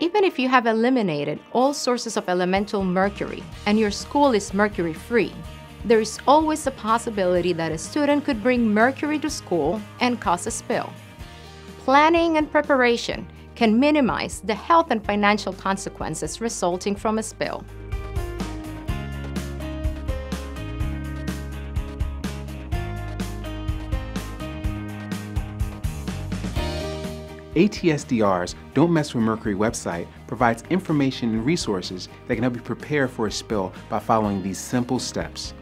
Even if you have eliminated all sources of elemental mercury and your school is mercury free, there is always a possibility that a student could bring mercury to school and cause a spill. Planning and preparation can minimize the health and financial consequences resulting from a spill. ATSDR's Don't Mess with Mercury website provides information and resources that can help you prepare for a spill by following these simple steps.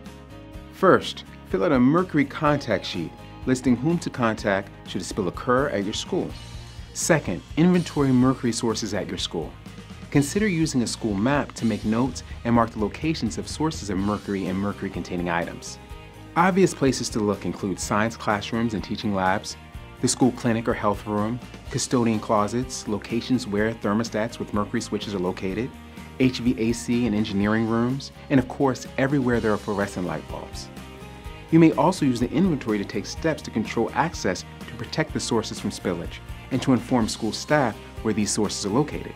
First, fill out a mercury contact sheet listing whom to contact should a spill occur at your school. Second, inventory mercury sources at your school. Consider using a school map to make notes and mark the locations of sources of mercury and mercury containing items. Obvious places to look include science classrooms and teaching labs, the school clinic or health room, custodian closets, locations where thermostats with mercury switches are located, HVAC and engineering rooms, and of course, everywhere there are fluorescent light bulbs. You may also use the inventory to take steps to control access to protect the sources from spillage and to inform school staff where these sources are located.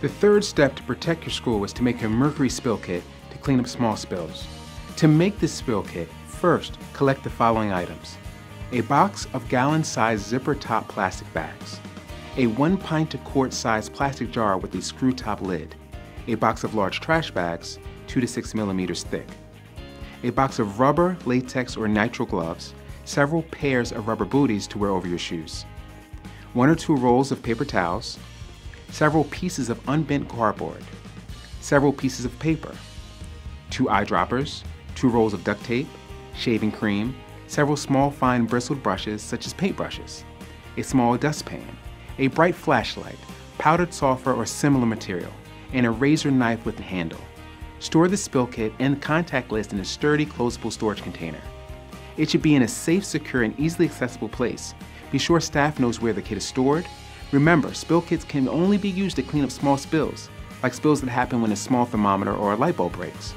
The third step to protect your school is to make a mercury spill kit to clean up small spills. To make this spill kit, first collect the following items a box of gallon-sized zipper-top plastic bags, a one pint to quart sized plastic jar with a screw top lid, a box of large trash bags, 2 to 6 millimeters thick, a box of rubber, latex, or nitrile gloves, several pairs of rubber booties to wear over your shoes, one or two rolls of paper towels, several pieces of unbent cardboard, several pieces of paper, two eyedroppers, two rolls of duct tape, shaving cream, several small fine bristled brushes such as paintbrushes, a small dustpan, a bright flashlight, powdered sulfur or similar material, and a razor knife with a handle. Store the spill kit and contact list in a sturdy closable storage container. It should be in a safe, secure, and easily accessible place. Be sure staff knows where the kit is stored. Remember, spill kits can only be used to clean up small spills, like spills that happen when a small thermometer or a light bulb breaks.